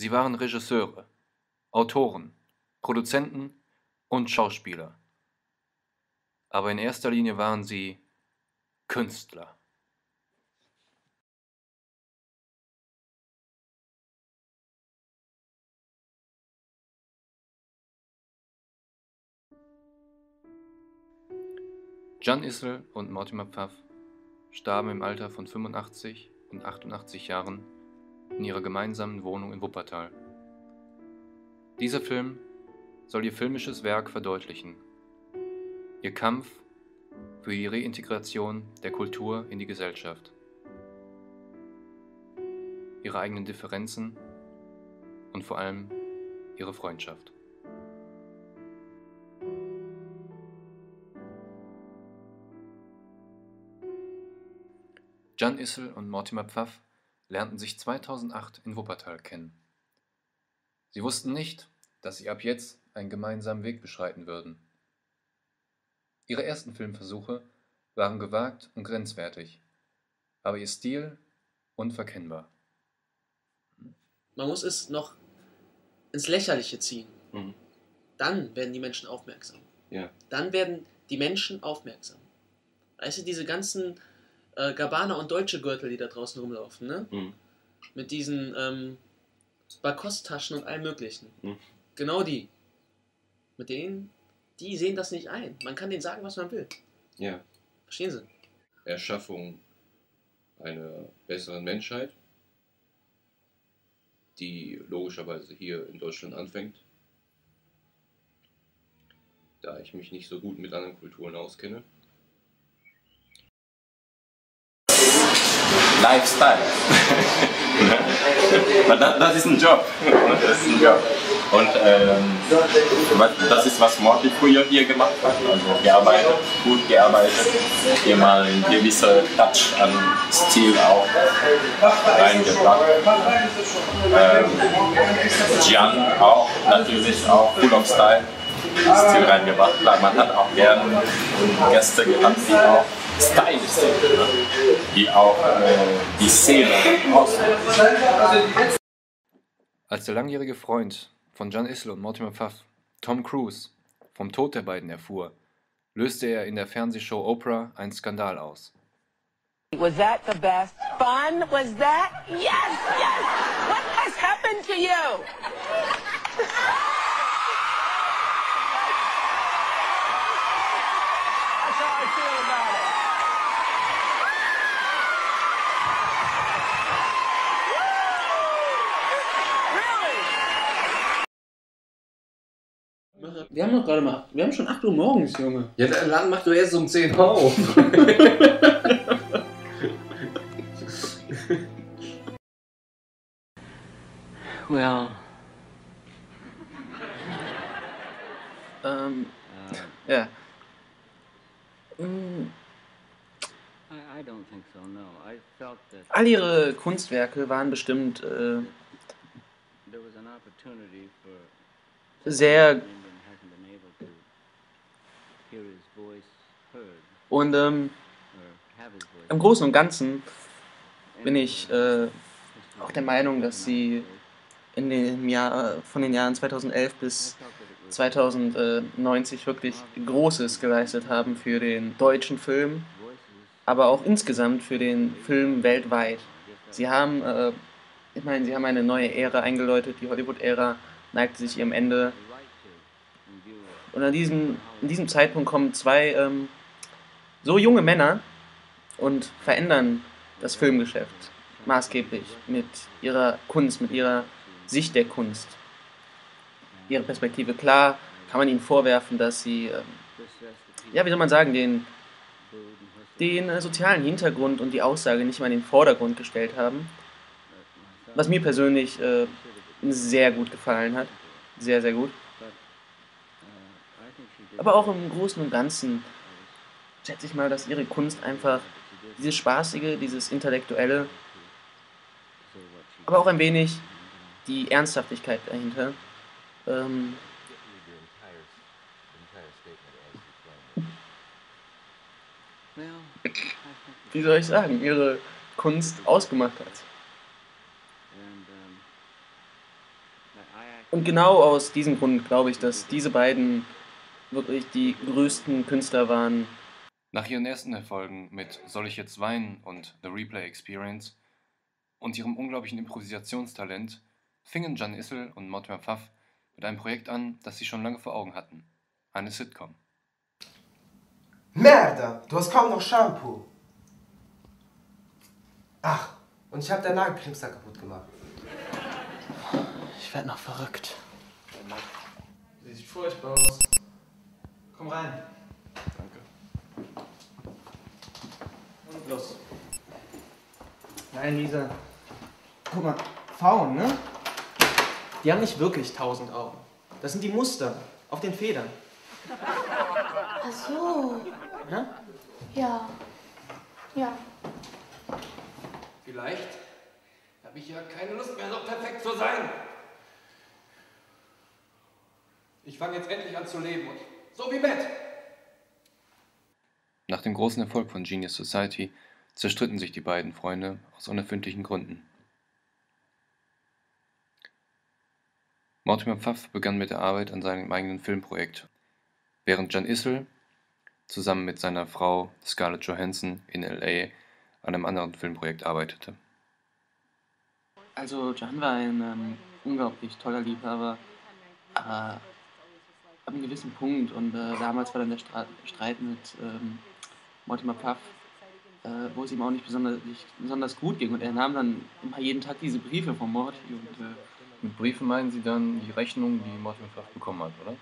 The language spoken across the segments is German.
Sie waren Regisseure, Autoren, Produzenten und Schauspieler. Aber in erster Linie waren sie Künstler. Jan Issel und Mortimer Pfaff starben im Alter von 85 und 88 Jahren in ihrer gemeinsamen Wohnung in Wuppertal. Dieser Film soll ihr filmisches Werk verdeutlichen. Ihr Kampf für die Reintegration der Kultur in die Gesellschaft. Ihre eigenen Differenzen und vor allem ihre Freundschaft. Jan Issel und Mortimer Pfaff lernten sich 2008 in Wuppertal kennen. Sie wussten nicht, dass sie ab jetzt einen gemeinsamen Weg beschreiten würden. Ihre ersten Filmversuche waren gewagt und grenzwertig, aber ihr Stil unverkennbar. Man muss es noch ins Lächerliche ziehen. Mhm. Dann werden die Menschen aufmerksam. Ja. Dann werden die Menschen aufmerksam. Weißt du, diese ganzen äh, Gabbana und deutsche Gürtel, die da draußen rumlaufen, ne? Mhm. Mit diesen ähm, Lacoste-Taschen und allem möglichen. Mhm. Genau die. Mit denen, die sehen das nicht ein. Man kann denen sagen, was man will. Ja. Verstehen Sie? Erschaffung einer besseren Menschheit, die logischerweise hier in Deutschland anfängt. Da ich mich nicht so gut mit anderen Kulturen auskenne. Lifestyle. das, das ist ein Job. Das ist ein Job. Und ähm, das ist, was Morty früher hier gemacht hat. Also gearbeitet, gut gearbeitet, hier mal ein gewisser Touch an Stil auch reingebracht. Ähm, Gian auch, natürlich auch Full of Style. Stil reingebracht. Klar, man hat auch gerne Gäste gehabt, die auch stylisch sind, ne? die auch äh, die Szene ausmachen. Als der langjährige Freund von Jan Issel und Mortimer Pfaff, Tom Cruise, vom Tod der beiden erfuhr, löste er in der Fernsehshow Oprah einen Skandal aus. Was that the best fun? Was that? Yes, yes. What has happened to you? Wir haben noch gerade mal. Wir haben schon 8 Uhr morgens, Junge. Ja, der Laden macht du erst um 10 auf. Well. Ähm. Ja. Mm, I, I don't think so, no. I felt that All ihre Kunstwerke waren bestimmt äh, there was an opportunity for sehr und ähm, im Großen und Ganzen bin ich äh, auch der Meinung, dass sie in dem Jahr von den Jahren 2011 bis felt that it was 2090 wirklich Großes geleistet haben für den deutschen Film, aber auch insgesamt für den Film weltweit. Sie haben, äh, ich meine, sie haben eine neue Ära eingeläutet, die Hollywood-Ära neigte sich ihrem Ende. the right to in view of Und an diesem, in diesem Zeitpunkt kommen zwei ähm, so junge Männer und verändern das Filmgeschäft maßgeblich mit ihrer Kunst, mit ihrer Sicht der Kunst, ihre Perspektive. Klar kann man ihnen vorwerfen, dass sie, ähm, ja, wie soll man sagen, den, den äh, sozialen Hintergrund und die Aussage nicht mal in den Vordergrund gestellt haben, was mir persönlich äh, sehr gut gefallen hat. Sehr, sehr gut. Aber auch im Großen und Ganzen schätze ich mal, dass ihre Kunst einfach dieses Spaßige, dieses Intellektuelle, aber auch ein wenig die Ernsthaftigkeit dahinter. Ähm, wie soll ich sagen, ihre Kunst ausgemacht hat. Und genau aus diesem Grund glaube ich, dass diese beiden wirklich die größten Künstler waren. Nach ihren ersten Erfolgen mit Soll ich jetzt weinen und The Replay Experience und ihrem unglaublichen Improvisationstalent fingen Jan Issel und Mortimer Pfaff mit einem Projekt an, das sie schon lange vor Augen hatten. Eine Sitcom. Merda, du hast kaum noch Shampoo. Ach, und ich habe dein Nagelcremster kaputt gemacht. Ich werde noch verrückt. Sieht furchtbar aus. Komm rein. Danke. Und los. Nein, Lisa. Guck mal, Pfauen, ne? Die haben nicht wirklich tausend Augen. Das sind die Muster auf den Federn. Ach so. Ja? Ja. Ja. Vielleicht habe ich ja keine Lust mehr, so perfekt zu sein. Ich fange jetzt endlich an zu leben und so wie Matt. Nach dem großen Erfolg von Genius Society zerstritten sich die beiden Freunde aus unerfindlichen Gründen. Mortimer Pfaff begann mit der Arbeit an seinem eigenen Filmprojekt, während Jan Issel zusammen mit seiner Frau Scarlett Johansson in LA an einem anderen Filmprojekt arbeitete. Also Jan war ein ähm, unglaublich toller Liebhaber, aber ab einem gewissen Punkt und äh, damals war dann der Stra Streit mit ähm, Mortimer Pfaff, äh, wo es ihm auch nicht besonders, nicht besonders gut ging und er nahm dann immer jeden Tag diese Briefe von Morty und äh, Mit Briefen meinen Sie dann die Rechnung, die Mortimer Pfaff bekommen hat, oder?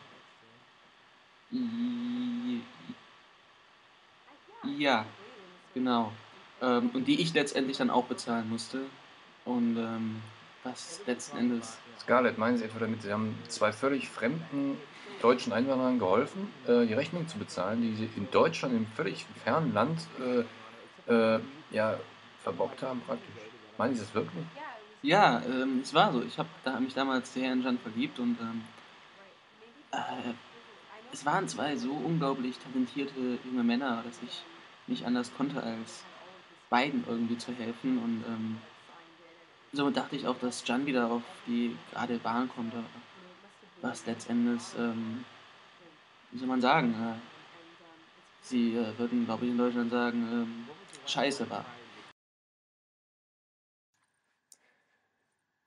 Ja, genau. Ähm, und die ich letztendlich dann auch bezahlen musste. Und ähm, was letzten Endes. Scarlett, meinen Sie etwa damit, Sie haben zwei völlig fremden deutschen Einwanderern geholfen, äh, die Rechnung zu bezahlen, die sie in Deutschland, einem völlig fernen Land, äh, äh, ja, verbockt haben praktisch? Meinen Sie das wirklich? Ja, ähm, es war so. Ich habe da, mich damals sehr in Jan verliebt und ähm, äh, es waren zwei so unglaublich talentierte junge Männer, dass ich nicht anders konnte, als beiden irgendwie zu helfen. Und ähm, so dachte ich auch, dass Jan wieder auf die gerade Bahn konnte. Was letztendlich, ähm, wie soll man sagen, äh, sie äh, würden, glaube ich, in Deutschland sagen, ähm, scheiße war.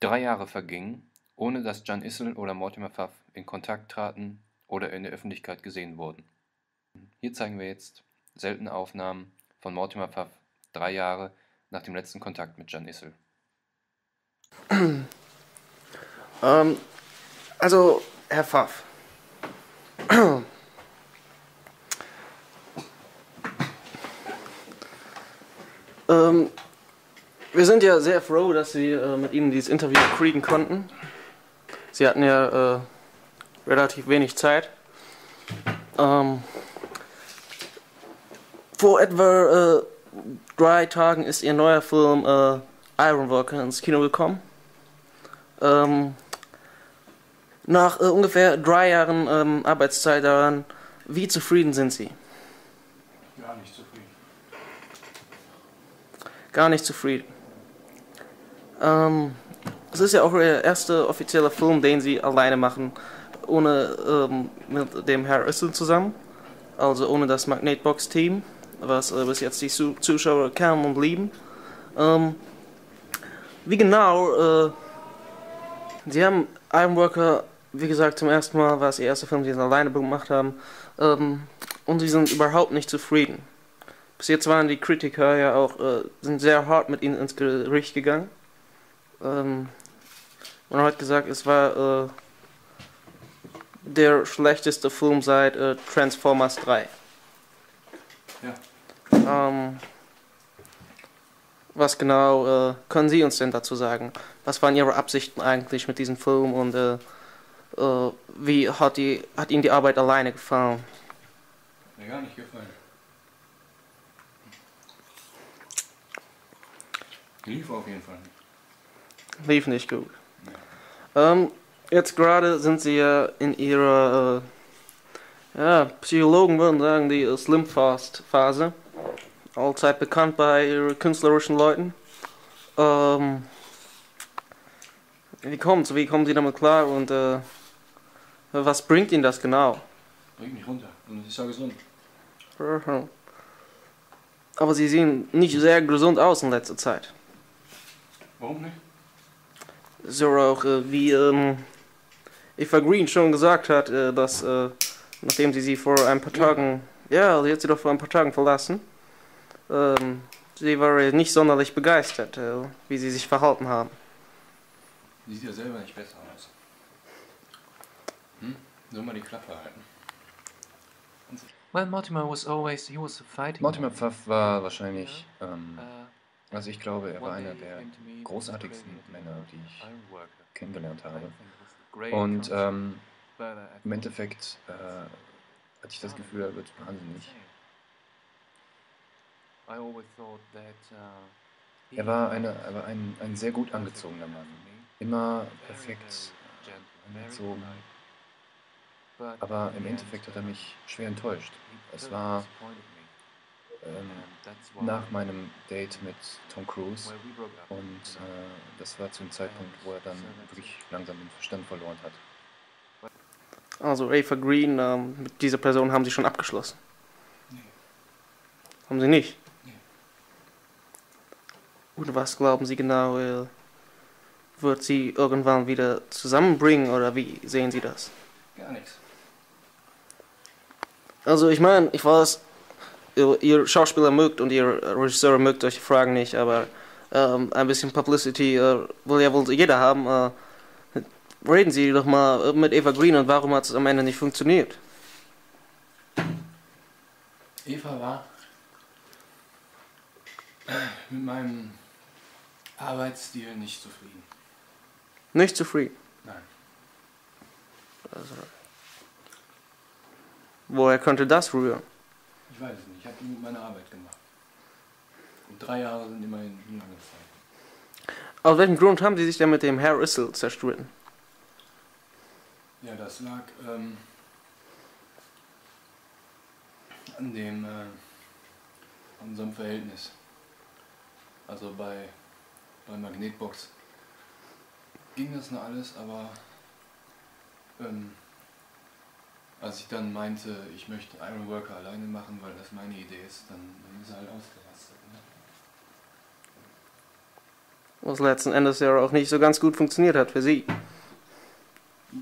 Drei Jahre vergingen, ohne dass Jan Issel oder Mortimer Pfaff in Kontakt traten oder in der Öffentlichkeit gesehen wurden. Hier zeigen wir jetzt seltene Aufnahmen von Mortimer Pfaff drei Jahre nach dem letzten Kontakt mit Jan Issel. Ähm, also, Herr Pfaff. ähm, wir sind ja sehr froh, dass Sie äh, mit Ihnen dieses Interview kriegen konnten. Sie hatten ja äh, relativ wenig Zeit. Ähm, vor etwa äh, drei Tagen ist Ihr neuer Film äh, Ironworker ins Kino gekommen. Ähm, nach äh, ungefähr drei Jahren ähm, Arbeitszeit daran, wie zufrieden sind Sie? Gar nicht zufrieden. Gar nicht zufrieden. Ähm, es ist ja auch Ihr erster offizieller Film, den Sie alleine machen, ohne ähm, mit dem Herr Issel zusammen, also ohne das Magnetbox-Team, was äh, bis jetzt die Zu Zuschauer kennen und lieben. Ähm, wie genau, äh, Sie haben Ironworker, wie gesagt, zum ersten Mal, war es Ihr erster Film, den Sie alleine gemacht haben, ähm, und Sie sind überhaupt nicht zufrieden. Bis jetzt waren die Kritiker ja auch äh, sind sehr hart mit ihnen ins Gericht gegangen. Ähm, man hat gesagt, es war äh, der schlechteste Film seit äh, Transformers 3. Ja. Ähm, was genau äh, können Sie uns denn dazu sagen? Was waren Ihre Absichten eigentlich mit diesem Film und äh, wie hat, die, hat Ihnen die Arbeit alleine gefallen? Mir gar nicht gefallen. Lief auf jeden Fall nicht. Lief nicht gut. Ähm, jetzt gerade sind Sie ja in Ihrer, äh, ja, Psychologen würden sagen, die äh, Slim Fast Phase. Allzeit bekannt bei Ihren künstlerischen Leuten. Ähm, Wie kommt's? Wie kommen Sie damit klar und äh, was bringt Ihnen das genau? Bring mich runter und ich sage gesund. Aber Sie sehen nicht sehr gesund aus in letzter Zeit. Warum nicht? So auch äh, wie ähm, Eva Green schon gesagt hat, äh, dass äh, nachdem sie sie vor ein paar Tagen, ja, sie hat sie doch vor ein paar Tagen verlassen, ähm, sie war nicht sonderlich begeistert, äh, wie sie sich verhalten haben. Sieht ja selber nicht besser aus. Hm? Soll mal die Klappe halten. Well, Mortimer was always, he was a fighting Mortimer. Pfaff war wahrscheinlich, ähm, Uh, also ich glaube, er war einer der großartigsten Männer, die ich kennengelernt I habe. Und ähm, I im Endeffekt äh, hatte ich das Gefühl, er wird wahnsinnig. I always thought that, uh, he Er war, was eine, er war ein, ein sehr gut angezogener Mann. Immer perfekt angezogen. Aber im Endeffekt hat er mich schwer enttäuscht. Es war ähm, nach meinem Date mit Tom Cruise und äh, das war zum Zeitpunkt, wo er dann wirklich langsam den Verstand verloren hat. Also Eva Green, ähm, mit dieser Person haben sie schon abgeschlossen. Haben sie nicht? Und was glauben Sie genau, äh, wird sie irgendwann wieder zusammenbringen oder wie sehen Sie das? Gar nichts. Also ich meine, ich weiß, ihr, ihr Schauspieler mögt und ihr Regisseur mögt solche Fragen nicht, aber ähm, ein bisschen Publicity äh, will ja wohl jeder haben. Äh, reden Sie doch mal mit Eva Green und warum hat es am Ende nicht funktioniert? Eva war äh, mit meinem Arbeitsstil nicht zufrieden. Nicht zufrieden. Nein. Also, woher könnte das rühren? Ich weiß es nicht. Ich habe meine Arbeit gemacht. Und drei Jahre sind immerhin eine lange Zeit. Aus welchem Grund haben Sie sich denn mit dem Herr Rissel zerstritten? Ja, das lag ähm, an dem äh, an unserem Verhältnis. Also bei, bei Magnetbox ging das noch alles, aber ähm, als ich dann meinte, ich möchte Iron Worker alleine machen, weil das meine Idee ist, dann, ist er halt ausgerastet. Ne? Was letzten Endes ja auch nicht so ganz gut funktioniert hat für Sie.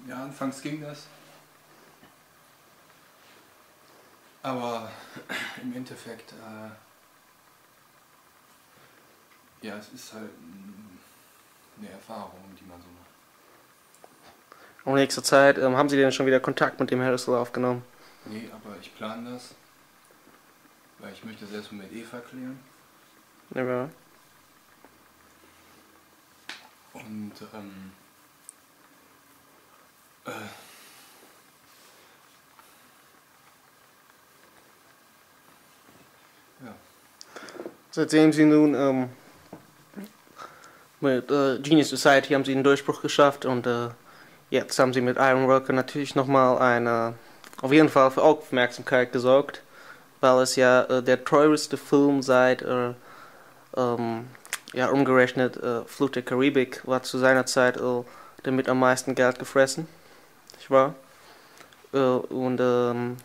Ja, anfangs ging das. Aber im Endeffekt, äh, ja, es ist halt mm, eine Erfahrung, die man so macht. In nächster Zeit ähm, haben Sie denn schon wieder Kontakt mit dem Herr Rissel aufgenommen? Nee, aber ich plane das, weil ich möchte das erstmal mit Eva klären. Ja. Und, ähm, äh, ja. Seitdem Sie nun ähm, mit äh, Genius Society haben Sie einen Durchbruch geschafft und äh, jetzt haben Sie mit Ironworker natürlich nochmal eine, auf jeden Fall für Aufmerksamkeit gesorgt, weil es ja äh, der teuerste Film seit, äh, ähm, ja umgerechnet, äh, Flut der Karibik war zu seiner Zeit äh, der mit am meisten Geld gefressen, nicht wahr? Äh, und ähm,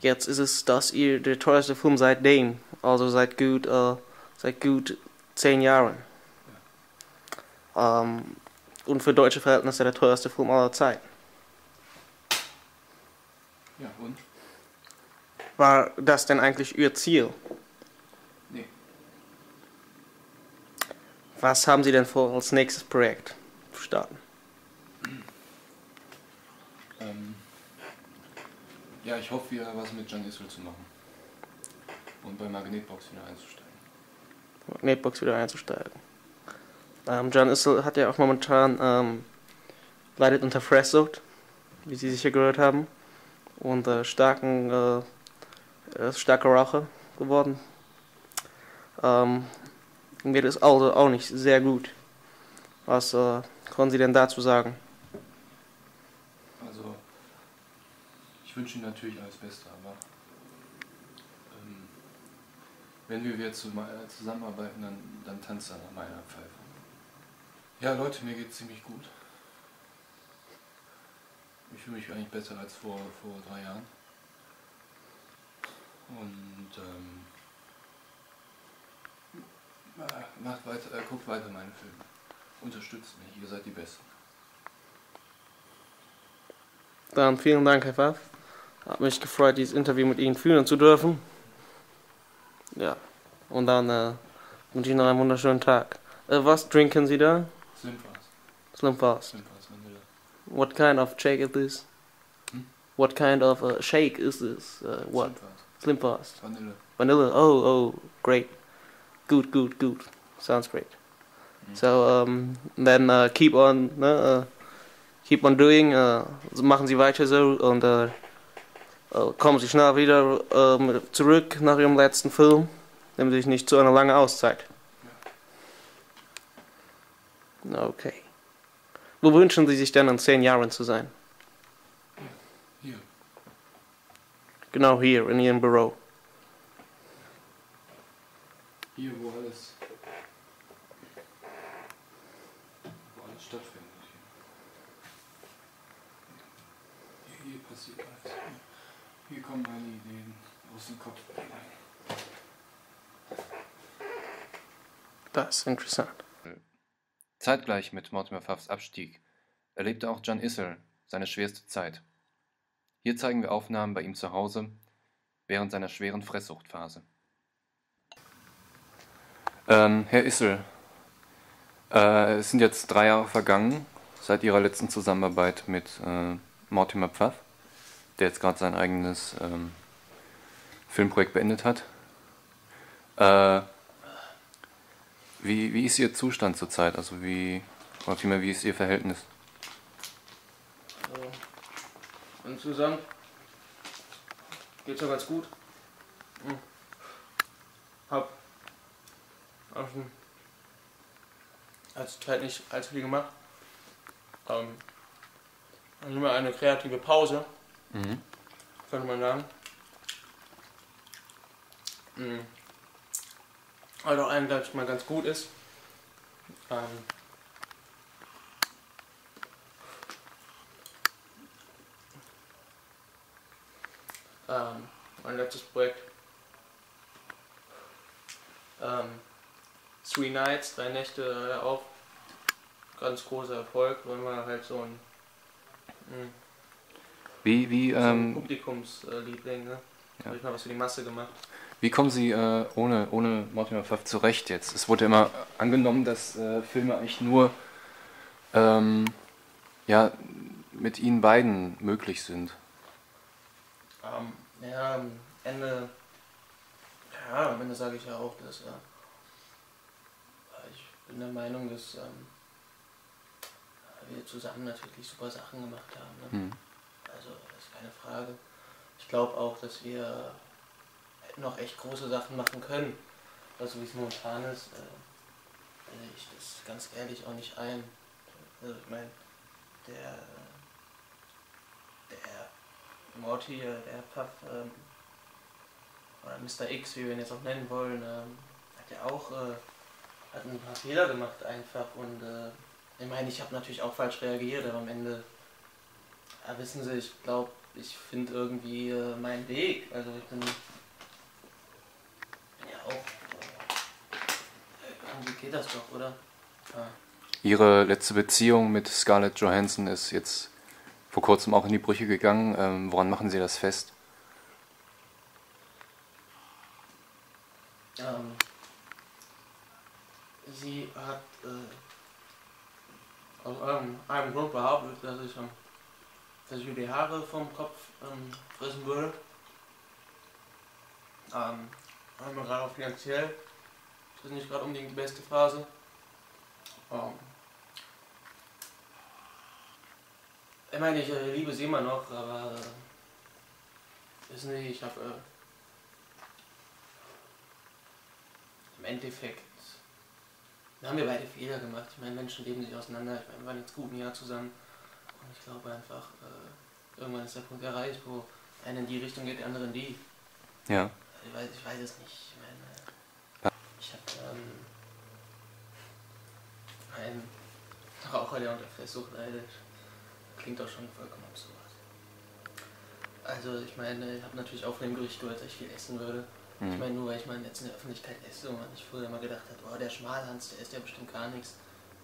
jetzt ist es das ihr der teuerste Film seitdem, also seit gut äh, seit gut zehn Jahren. Ähm, und für deutsche Verhältnisse der teuerste Film aller Zeiten. Ja, und? War das denn eigentlich Ihr Ziel? Nee. Was haben Sie denn vor als nächstes Projekt zu starten? Ähm, ja, ich hoffe wieder was mit John Israel zu machen. Und bei Magnetbox wieder einzusteigen. Magnetbox wieder einzusteigen. Ähm, John Issel hat ja auch momentan ähm, leidet unter Fresssucht, wie Sie sicher gehört haben, und äh, starken, äh, er ist starker Raucher geworden. Ähm, geht es also auch nicht sehr gut. Was äh, können Sie denn dazu sagen? Also, ich wünsche ihm natürlich alles Beste, aber ähm, wenn wir wieder zu, zusammenarbeiten, dann, dann tanzt er nach meiner Pfeife. Ja, Leute, mir geht's ziemlich gut. Ich fühle mich eigentlich besser als vor, vor drei Jahren. Und ähm, äh, macht weiter, äh, guckt weiter meine Filme. Unterstützt mich, ihr seid die Besten. Dann vielen Dank, Herr Pfaff. Hat mich gefreut, dieses Interview mit Ihnen führen zu dürfen. Ja, und dann äh, wünsche ich noch einen wunderschönen Tag. Äh, was trinken Sie da? Slim Fast. Slim Fast. Slim Fast Vanille. What kind of shake is this? Hmm? What kind of uh, shake is this? Uh, what? Slim Slim Fast. Fast. Vanille. Vanilla. Oh, oh, great. Good, good, good. Sounds great. So, um, then uh, keep on, ne, uh, keep on doing. Uh, machen Sie weiter so und uh, uh, kommen Sie schnell wieder um, zurück nach Ihrem letzten Film. Sie sich nicht zu einer langen Auszeit. Okay. Wo wünschen Sie sich denn in zehn Jahren zu sein? Hier. Genau hier in Ihrem Büro. Hier, wo alles, wo alles stattfindet. Hier, hier passiert alles. Hier, hier kommen meine Ideen aus dem Kopf. Das ist interessant. Zeitgleich mit Mortimer Pfaffs Abstieg erlebte auch John Issel seine schwerste Zeit. Hier zeigen wir Aufnahmen bei ihm zu Hause während seiner schweren Fresssuchtphase. Ähm, Herr Issel, äh, es sind jetzt drei Jahre vergangen seit Ihrer letzten Zusammenarbeit mit äh, Mortimer Pfaff, der jetzt gerade sein eigenes ähm, Filmprojekt beendet hat. Äh, wie, wie ist Ihr Zustand zurzeit? Also wie, oder vielmehr, wie ist Ihr Verhältnis? So. Insgesamt geht's ja ganz gut. Hm. Hab auch schon als Zeit nicht allzu viel gemacht. Ähm, also immer eine kreative Pause, Mhm. könnte man sagen. Mhm. Also auch einen, glaube ich, mal ganz gut ist. Ähm, ähm, mein letztes Projekt. Ähm, Three Nights, drei Nächte äh, auf. Ganz großer Erfolg, weil man halt so ein, mh, Wie, wie, so ein ähm, Publikumsliebling, ne? Ja. Habe ich mal was für die Masse gemacht. Wie kommen Sie äh, ohne, ohne Mortimer Pfaff zurecht jetzt? Es wurde immer angenommen, dass äh, Filme eigentlich nur ähm, ja, mit Ihnen beiden möglich sind. Ähm, ja, am Ende, ja, am Ende sage ich ja auch, dass äh, ich bin der Meinung, dass ähm, wir zusammen natürlich super Sachen gemacht haben. Ne? Mhm. Also, das ist keine Frage. Ich glaube auch, dass wir noch echt große Sachen machen können. Also, wie es momentan ist, äh, sehe ich das ganz ehrlich auch nicht ein. Also, ich meine, der, der Morty, der Puff, ähm, oder Mr. X, wie wir ihn jetzt auch nennen wollen, ähm, hat ja auch äh, hat ein paar Fehler gemacht einfach und äh, ich meine, ich habe natürlich auch falsch reagiert, aber am Ende, ja, wissen Sie, ich glaube, ich finde irgendwie äh, meinen Weg. Also ich bin, auch, äh, irgendwie geht das doch, oder? Ja. Ihre letzte Beziehung mit Scarlett Johansson ist jetzt vor kurzem auch in die Brüche gegangen. Ähm, woran machen Sie das fest? Ähm, sie hat äh, aus irgendeinem einem Grund behauptet, dass ich, ähm, dass ich mir die Haare vom Kopf ähm, fressen würde. Haben wir gerade auch finanziell. Das ist nicht gerade unbedingt die beste Phase. Ähm, ich meine, ich äh, liebe sie immer noch, aber äh, wissen Sie, ich habe äh, im Endeffekt haben wir beide Fehler gemacht. Ich meine, Menschen leben sich auseinander. Ich meine, wir waren jetzt gut ein Jahr zusammen. Und ich glaube einfach, äh, irgendwann ist der Punkt erreicht, wo einer in die Richtung geht, der andere in die. Ja. Ich weiß, ich weiß es nicht. Ich meine, ich habe ähm, ein, Raucher, der unter Fresssucht leidet, klingt doch schon vollkommen absurd. Also ich meine, ich habe natürlich auch von dem Gerücht gehört, dass ich viel essen würde. Mhm. Ich meine, nur weil ich mal jetzt in der Öffentlichkeit esse und nicht früher mal gedacht hat, oh, der Schmalhans, der isst ja bestimmt gar nichts.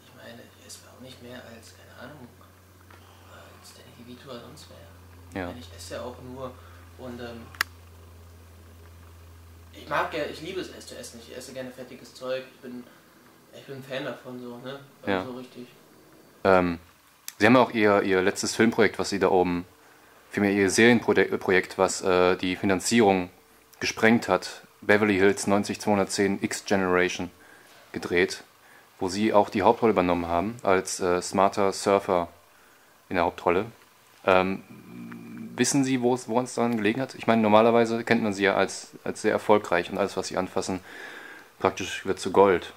Ich meine, ich esse auch nicht mehr als, keine Ahnung, als Danny DeVito oder sonst wer. Ja. Ich, ich esse ja auch nur und ähm, ich mag ja, ich liebe es, es zu essen. Ich esse gerne fettiges Zeug. Ich bin, ich bin ein Fan davon, so, ne? Also Ja. So richtig. Ähm, Sie haben ja auch Ihr, Ihr letztes Filmprojekt, was Sie da oben, vielmehr Ihr Serienprojekt, was äh, die Finanzierung gesprengt hat, Beverly Hills 90210 X Generation, gedreht, wo Sie auch die Hauptrolle übernommen haben, als äh, smarter Surfer in der Hauptrolle. Ähm, wissen Sie, wo es- woran es daran gelegen hat? Ich meine, normalerweise kennt man Sie ja als, als sehr erfolgreich und alles, was Sie anfassen, praktisch wird zu Gold.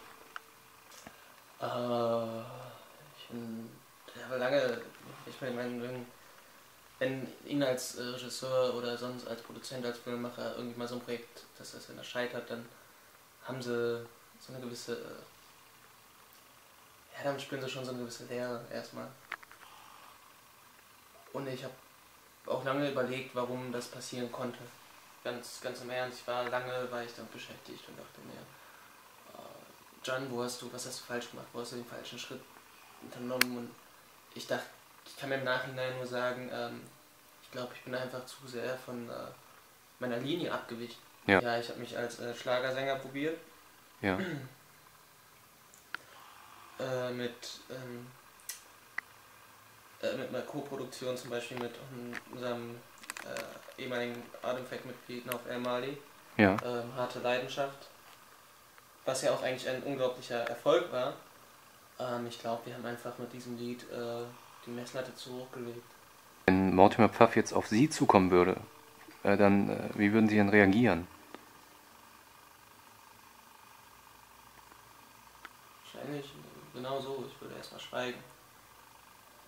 Äh, ich bin, habe lange, ich meine, wenn, wenn, Ihnen als äh, Regisseur oder sonst als Produzent, als Filmemacher irgendwie mal so ein Projekt, dass das das scheitert, dann haben sie so eine gewisse, äh, ja, dann spüren sie schon so eine gewisse Leere erstmal. Und ich habe auch lange überlegt, warum das passieren konnte. Ganz, ganz im Ernst, ich war lange, war ich damit beschäftigt und dachte mir, äh, John, wo hast du, was hast du falsch gemacht, wo hast du den falschen Schritt unternommen? Und ich dachte, ich kann mir im Nachhinein nur sagen, ähm, ich glaube, ich bin einfach zu sehr von äh, meiner Linie abgewichen. Ja. ich habe mich als äh, Schlagersänger probiert. Ja. Äh, mit, ähm, äh, mit einer Co-Produktion zum Beispiel mit unserem äh, ehemaligen Atemfake-Mitglied Nauf El Mali. Ja. Ähm, Harte Leidenschaft. Was ja auch eigentlich ein unglaublicher Erfolg war. Ähm, ich glaube, wir haben einfach mit diesem Lied äh, die Messlatte zu hoch gelegt. Wenn Mortimer Pfaff jetzt auf Sie zukommen würde, äh, dann äh, wie würden Sie dann reagieren? Wahrscheinlich genau so. Ich würde erstmal schweigen.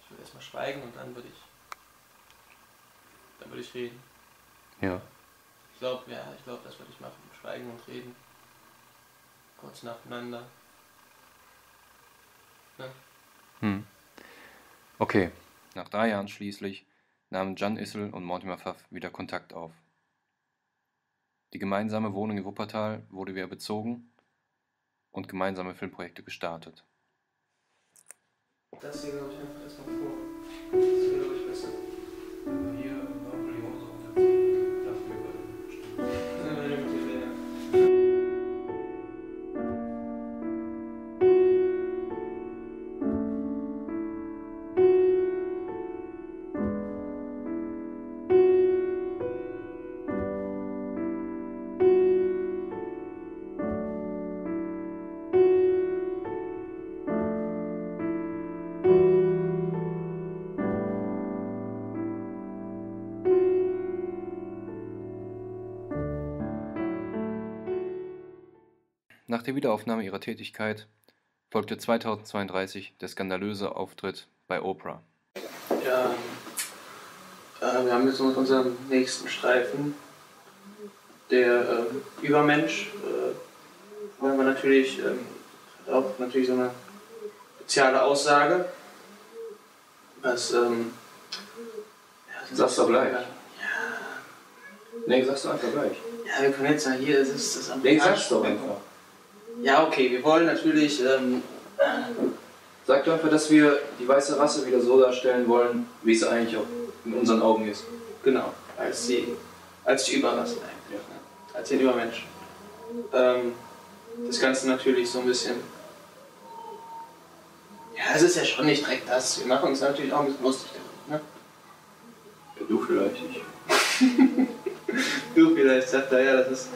Ich würde erstmal schweigen und dann würde ich. Dann würde ich reden. Ja. Ich glaube, ja, ich glaube, das würde ich machen. Schweigen und reden. Kurz nacheinander. Ne? Hm. Okay. Nach drei Jahren schließlich nahmen Jan Issel und Mortimer Pfaff wieder Kontakt auf. Die gemeinsame Wohnung in Wuppertal wurde wieder bezogen und gemeinsame Filmprojekte gestartet. Das hier glaube ich einfach erstmal vor. Der Wiederaufnahme ihrer Tätigkeit folgte 2032 der skandalöse Auftritt bei Oprah. Ja, äh, wir haben jetzt mit unserem nächsten Streifen, der ähm, Übermensch, äh, wollen wir natürlich, hat auch natürlich so eine soziale Aussage, was, ähm, ja, Sag's doch gleich. Ja, Nee, sag's doch einfach gleich. ja, wir können jetzt sagen, hier ist es das Nee, sag's doch einfach. Ja, okay, wir wollen natürlich, ähm, Sag doch einfach, dass wir die weiße Rasse wieder so darstellen wollen, wie es eigentlich auch in unseren Augen ist. Genau, als die, als die Überrasse eigentlich. Ne? Als den Übermensch. Ähm, das Ganze natürlich so ein bisschen. Ja, es ist ja schon nicht direkt das. Wir machen uns natürlich auch ein bisschen lustig darüber. Ne? Ja, du vielleicht. Ich. Du vielleicht sagt er, ja, das ist.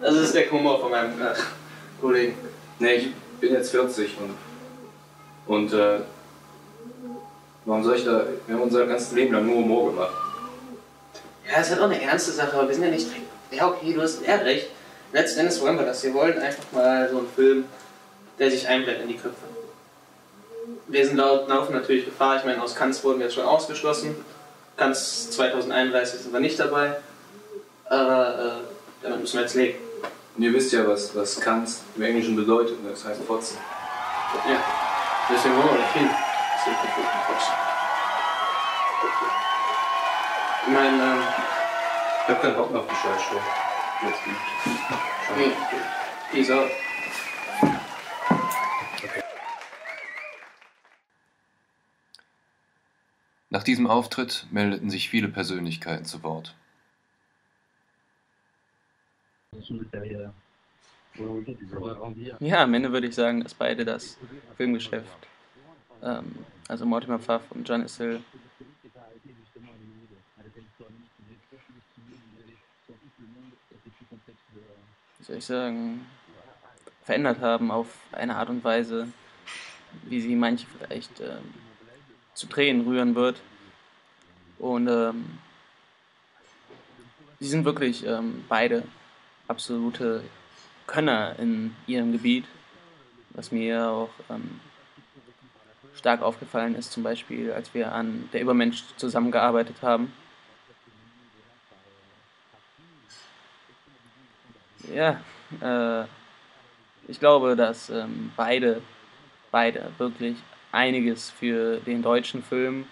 Das ist der Humor von meinem äh, Kollegen. Nee, ich bin jetzt 40 und. Und, äh. Warum soll ich da. Wir haben unser ganzes Leben lang nur Humor gemacht. Ja, es ist halt auch eine ernste Sache, aber wir sind ja nicht direkt. Ja, okay, du hast ja recht. Letzten Endes wollen wir das. Wir wollen einfach mal so einen Film, der sich einbrennt in die Köpfe. Wir sind laut, laufen natürlich Gefahr. Ich meine, aus Cannes wurden wir jetzt schon ausgeschlossen. Cannes 2031 sind wir nicht dabei. Aber äh, damit müssen wir jetzt leben. Und ihr wisst ja, was, was Kant im Englischen bedeutet. ne? Das heißt Fotzen. Ja. Deswegen wollen wir nicht hin. Das ist kaputt Quatsch. Ich meine, ähm, Ich hab keinen Bock mehr auf die Scheißshow. Jetzt gut. nee, peace out. Nach diesem Auftritt meldeten sich viele Persönlichkeiten zu Wort. Ja, am Ende würde ich sagen, dass beide das Filmgeschäft, ähm, also Mortimer Pfaff und John Issel, wie soll ich sagen, verändert haben auf eine Art und Weise, wie sie manche vielleicht ähm, zu Tränen rühren wird. Und ähm, sie sind wirklich ähm, beide absolute Könner in ihrem Gebiet, was mir auch ähm, stark aufgefallen ist, zum Beispiel als wir an Der Übermensch zusammengearbeitet haben. Ja, äh, ich glaube, dass ähm, beide, beide wirklich einiges für den deutschen Film,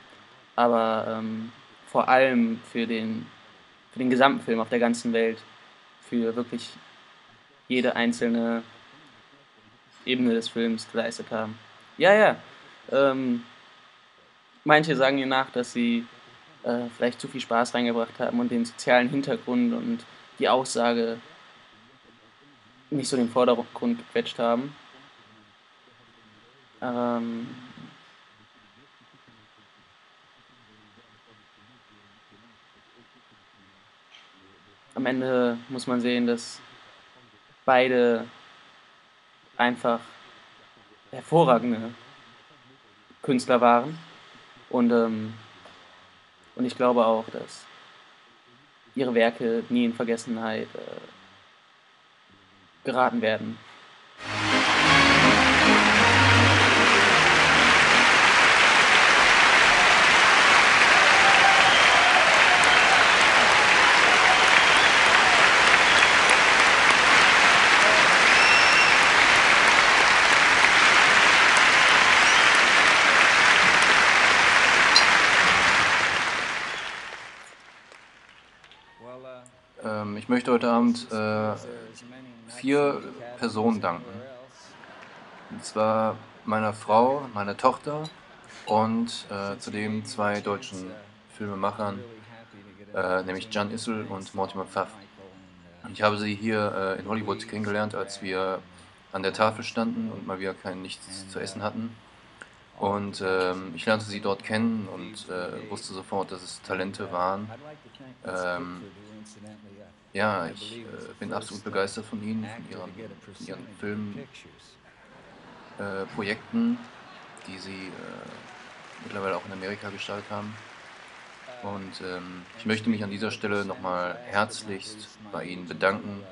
aber ähm, vor allem für den, für den gesamten Film auf der ganzen Welt, für wirklich jede einzelne Ebene des Films geleistet haben. Ja, ja. Ähm, manche sagen ihr nach, dass sie äh, vielleicht zu viel Spaß reingebracht haben und den sozialen Hintergrund und die Aussage nicht so den Vordergrund gequetscht haben. Ähm, am Ende muss man sehen, dass beide einfach hervorragende Künstler waren. Und, ähm, und ich glaube auch, dass ihre Werke nie in Vergessenheit äh, geraten werden. Ähm, ich möchte heute Abend äh, vier Personen danken. Und zwar meiner Frau, meiner Tochter und äh, zudem zwei deutschen Filmemachern, äh, nämlich Jan Issel und Mortimer Pfaff. Ich habe sie hier äh, in Hollywood kennengelernt, als wir an der Tafel standen und mal wieder kein Nichts zu essen hatten. Und ähm, ich lernte sie dort kennen und äh, wusste sofort, dass es Talente waren. Ähm, ja, ich äh, bin absolut begeistert von ihnen, von ihren, von ihren Filmprojekten, äh, die sie äh, mittlerweile auch in Amerika gestaltet haben. Und ähm, ich möchte mich an dieser Stelle nochmal herzlichst bei Ihnen bedanken,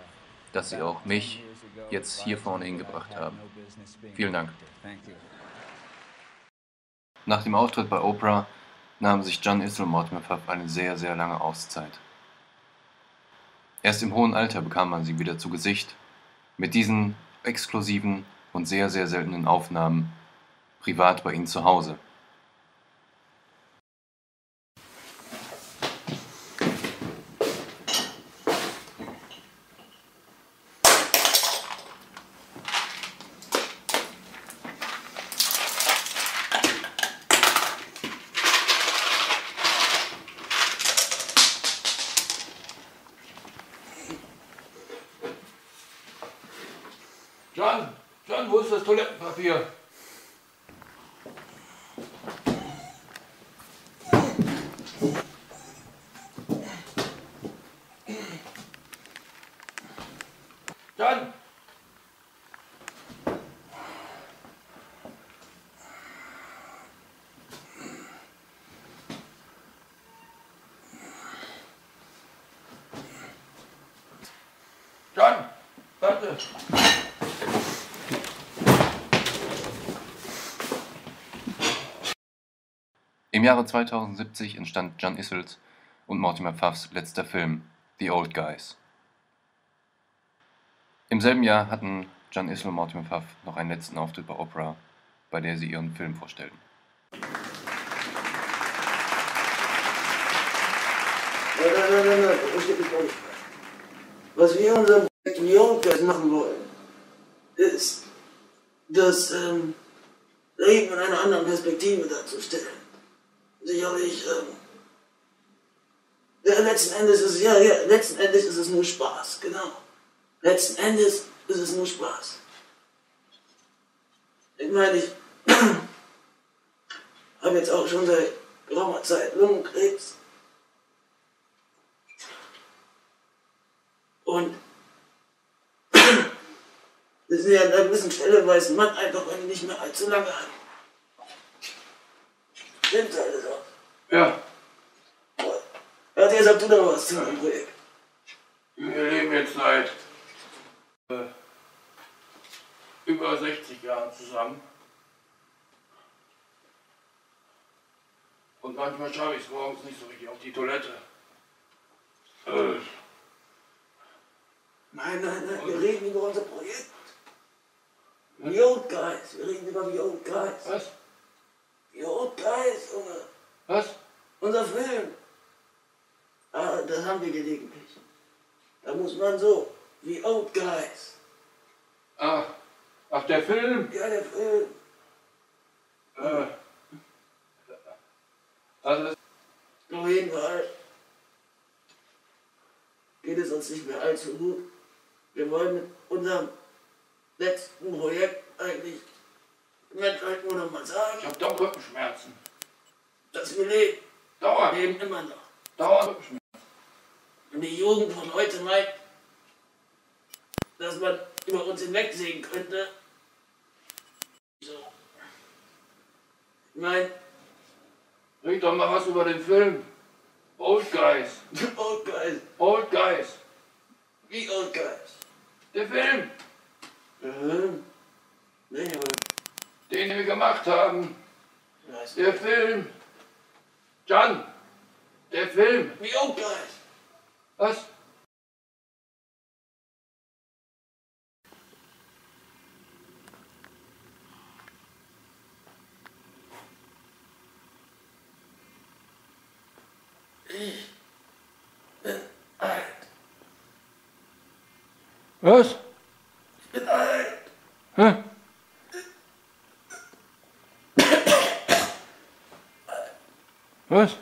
dass Sie auch mich jetzt hier vorne hingebracht haben. Vielen Dank. Nach dem Auftritt bei Oprah nahmen sich John und Mortimer eine sehr, sehr lange Auszeit. Erst im hohen Alter bekam man sie wieder zu Gesicht, mit diesen exklusiven und sehr, sehr seltenen Aufnahmen privat bei ihnen zu Hause. John, John, wo ist das Toilettenpapier? John! John! Warte! Im Jahre 2070 entstand John Issels und Mortimer Pfaffs letzter Film The Old Guys. Im selben Jahr hatten John Issel und Mortimer Pfaff noch einen letzten Auftritt bei Oprah bei der sie ihren Film vorstellten. Nein, nein, nein, nein, nein, das steht nicht gar nicht. Was wir in unserem Projekt Junggeist machen wollen, ist, das ähm, Leben in einer anderen Perspektive darzustellen. Sicherlich, ähm, ja, letzten Endes ist es, ja, ja, letzten Endes ist es nur Spaß, genau. Letzten Endes ist es nur Spaß. Ich meine, ich habe jetzt auch schon seit geraumer Zeit Lungenkrebs. Und wir sind ja an einer gewissen Stelle, weiß man einfach, wenn die nicht mehr allzu lange hat. Stimmt alles auch. Ja, Ja, der sagt du noch was zu meinem Projekt. wir leben jetzt seit äh, über 60 Jahren zusammen. Und manchmal schaffe ich es morgens nicht so richtig auf die Toilette. Äh, Nein, nein, nein, wir reden über unser Projekt. The Old Guys, wir reden über The Old Guys. Was? The Old Guys, Junge. Was? Unser Film. Ah, das haben wir gelegentlich. Da muss man so, The Old Guys. Ah, ach, der Film? Ja, der Film. Äh, also, Auf jeden Fall geht es uns nicht mehr allzu gut. Wir wollen mit unserem letzten Projekt eigentlich den Menschheit nur noch mal sagen, ich habe doch Rückenschmerzen. dass wir leben. Dauer, Wir leben immer noch. Dauer Rückenschmerzen. Und die Jugend von heute meint, dass man über uns hinwegsehen könnte. So. Ich meine, Red doch mal was über den Film. Old Guys. Old Guys, Old Guys. wie Old Guys. Der Film, Mhm. Nee, aber, den wir gemacht haben. ich weiß Der nicht. Film. Jan. Der Film. Wie Old Guys. Was? Alt. Was? Ich bin alt. Hä? Was?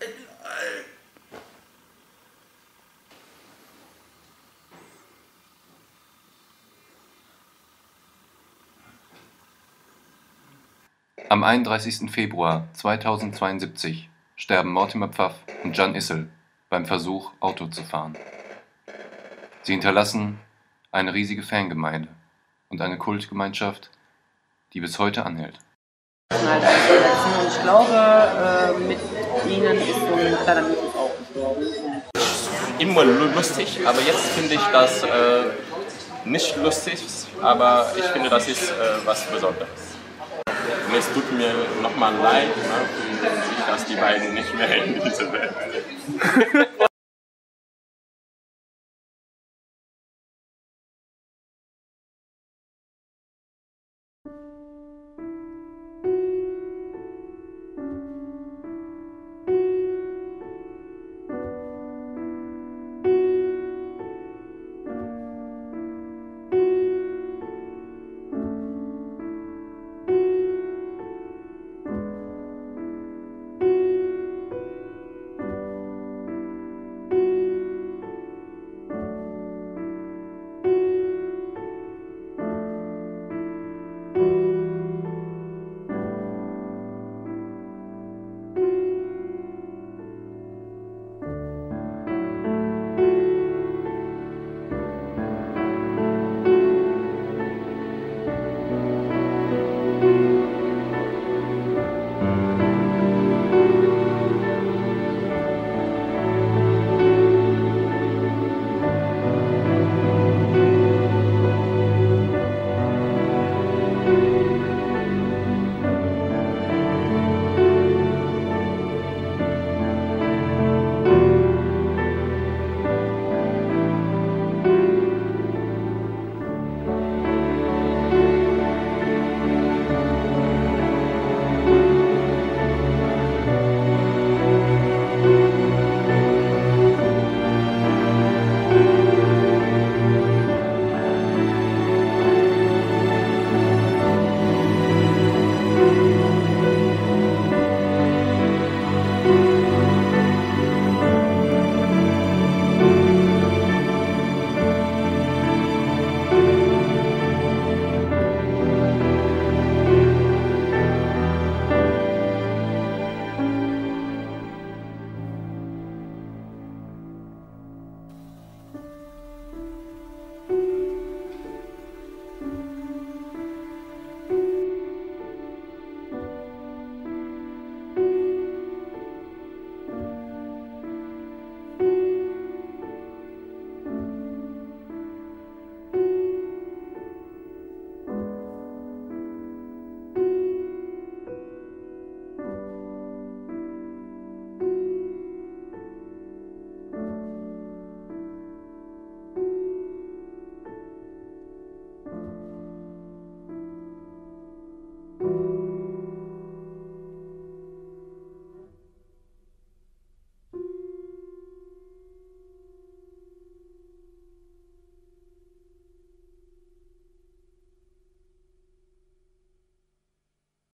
Ich bin alt. Am 31. Februar 2072 sterben Mortimer Pfaff und Jan Issel beim Versuch, Auto zu fahren. Sie hinterlassen eine riesige Fangemeinde und eine Kultgemeinschaft, die bis heute anhält. halt einzusetzen. Und ich glaube, äh, mit ihnen ist so ein kleiner Mythos auch gestorben. immer lu- lustig, aber jetzt finde ich das äh, nicht lustig, aber ich finde, das ist äh, was Besonderes. Und es tut mir nochmal leid, ne, dass die beiden nicht mehr in dieser Welt.